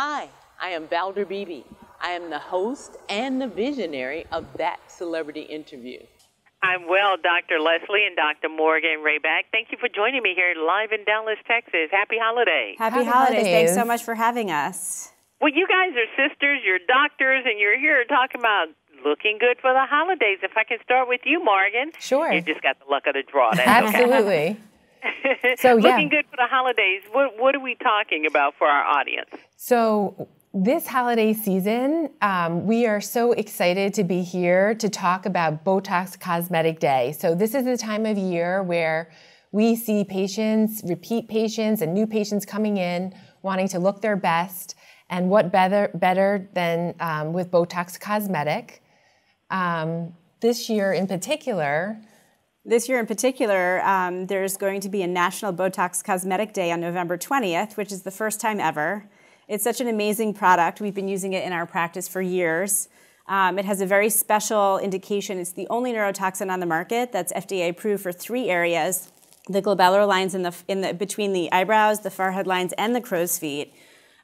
Hi, I am Valder Beebe. I am the host and the visionary of that celebrity interview. I'm well, Dr. Leslie and Dr. Morgan Rabach. Thank you for joining me here live in Dallas, Texas. Happy holidays. Happy, Happy holidays. holidays. Thanks so much for having us. Well, you guys are sisters, you're doctors, and you're here talking about looking good for the holidays. If I can start with you, Morgan. Sure. You just got the luck of the draw. That's okay. So, yeah. Looking good for the holidays. What, what are we talking about for our audience? So, this holiday season, um, we are so excited to be here to talk about Botox Cosmetic Day. So, this is the time of year where we see patients, repeat patients, and new patients coming in wanting to look their best. And what better, better than um, with Botox Cosmetic? Um, this year in particular, This year in particular, um, there's going to be a National Botox Cosmetic Day on November 20th, which is the first time ever. It's such an amazing product. We've been using it in our practice for years. Um, it has a very special indication. It's the only neurotoxin on the market that's FDA approved for three areas the glabellar lines in the, in the, between the eyebrows, the forehead lines, and the crow's feet.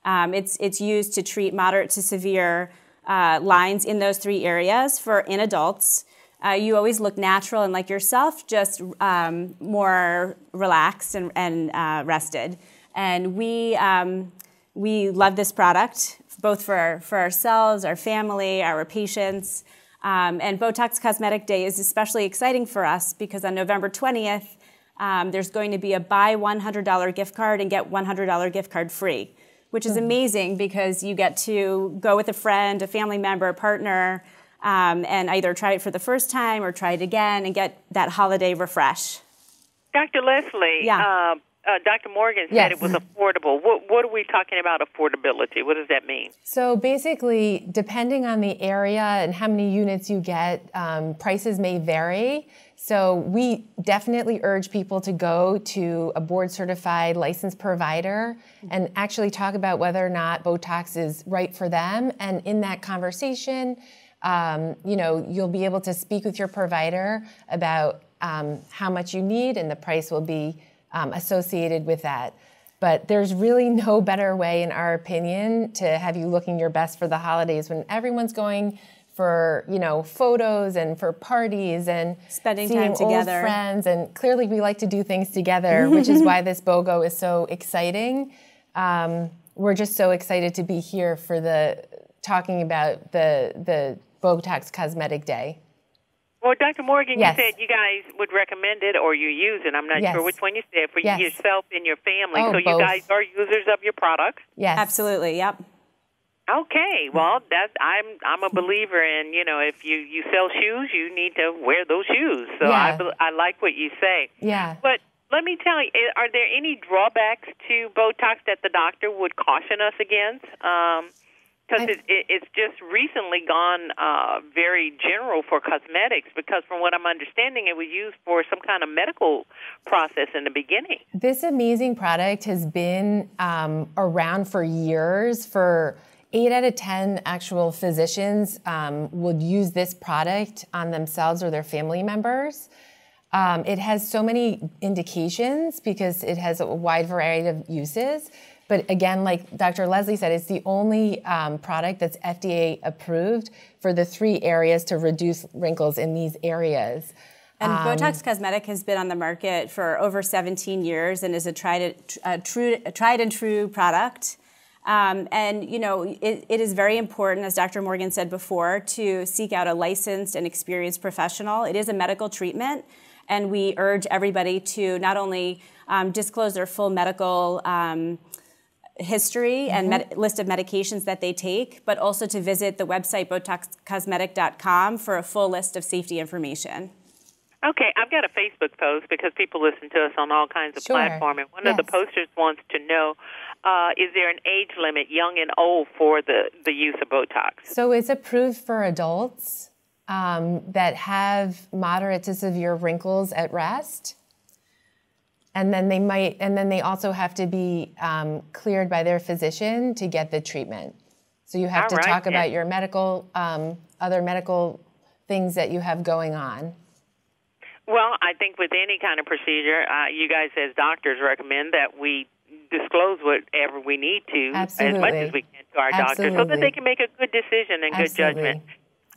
Um, it's, it's used to treat moderate to severe uh, lines in those three areas for in adults. Uh, you always look natural and like yourself, just um, more relaxed and, and uh, rested. And we, um, we love this product, both for, for ourselves, our family, our patients. Um, and Botox Cosmetic Day is especially exciting for us because on November 20th, um, there's going to be a buy $100 gift card and get $100 gift card free, which is amazing because you get to go with a friend, a family member, a partner, um, and either try it for the first time or try it again and get that holiday refresh. Dr. Leslie, Yeah. uh, uh, Dr. Morgan said Yes. it was affordable. What, what are we talking about affordability? What does that mean? So basically, depending on the area and how many units you get, um, prices may vary. So we definitely urge people to go to a board certified licensed provider and actually talk about whether or not Botox is right for them. And in that conversation, um, you know, you'll be able to speak with your provider about um, how much you need, and the price will be um, associated with that. But there's really no better way, in our opinion, to have you looking your best for the holidays when everyone's going for you know photos and for parties and Spending seeing time old together. friends. And clearly, we like to do things together, which is why this BOGO is so exciting. Um, we're just so excited to be here for the talking about the the Botox Cosmetic Day. Well, Dr. Morgan, Yes. you said you guys would recommend it or you use it. I'm not Yes. sure which one you said for Yes. yourself and your family. Oh, so you both. guys are users of your products. Yes, Absolutely, yep. Okay, well, that's I'm I'm a believer in you know if you you sell shoes, you need to wear those shoes. So I Yeah. bel- I like what you say. Yeah. But let me tell you, eh, are there any drawbacks to Botox that the doctor would caution us against? Um, Because it, it, it's just recently gone uh, very general for cosmetics. Because from what I'm understanding, it was used for some kind of medical process in the beginning. This amazing product has been um, around for years. For eight out of 10 actual physicians um, would use this product on themselves or their family members. Um, it has so many indications because it has a wide variety of uses. But again, like Dr. Leslie said, it's the only um, product that's FDA approved for the three areas to reduce wrinkles in these areas. And Botox Cosmetic has been on the market for over 17 years and is a tried, a true, a tried and true product. Um, and you know, it, it is very important, as Dr. Morgan said before, to seek out a licensed and experienced professional. It is a medical treatment, and we urge everybody to not only um, disclose their full medical um, history and med- list of medications that they take, but also to visit the website botoxcosmetic.com for a full list of safety information. Okay, I've got a Facebook post because people listen to us on all kinds of Sure. platforms, and one of the posters wants to know: uh, Is there an age limit, young and old, for the the use of Botox? So it's approved for adults um, that have moderate to severe wrinkles at rest. And then they might, and then they also have to be um, cleared by their physician to get the treatment. So you have All to right, talk then. about your medical, um, other medical things that you have going on. Well, I think with any kind of procedure, uh, you guys as doctors recommend that we disclose whatever we need to Absolutely. as much as we can to our doctors so that they can make a good decision and good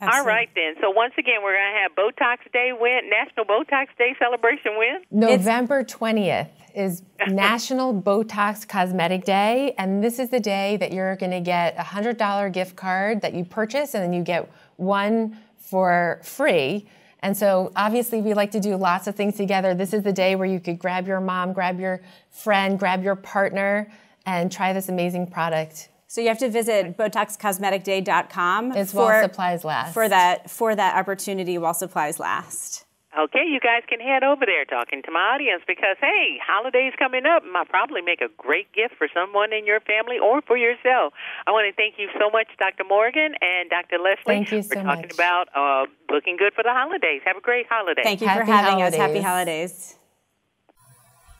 Absolutely. judgment. All Absolutely. right, then. So once again, we're going to have Botox Day win, National Botox Day celebration win. November 20th is National Botox Cosmetic Day, and this is the day that you're going to get a $100 gift card that you purchase, and then you get one for free. And so, obviously, we like to do lots of things together. This is the day where you could grab your mom, grab your friend, grab your partner, and try this amazing product. So you have to visit BotoxCosmeticDay.com It's while supplies last. for that for that opportunity while supplies last. Okay, you guys can head over there talking to my audience because, hey, holidays coming up. Might probably make a great gift for someone in your family or for yourself. I want to thank you so much, Dr. Morgan and Dr. Leslie, Thank you so for so talking much. about uh, looking good for the holidays. Have a great holiday. Thank you for Happy having us. Happy holidays. holidays.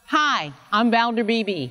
Hi, I'm Valder Beebe.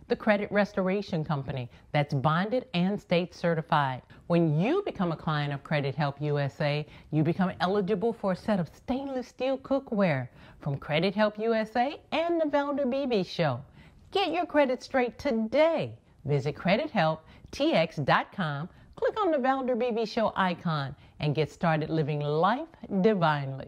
the credit restoration company that's bonded and state certified. When you become a client of Credit Help USA, you become eligible for a set of stainless steel cookware from Credit Help USA and the Valder Beebe Show. Get your credit straight today. Visit credithelptx.com, click on the Valder Beebe Show icon, and get started living life divinely.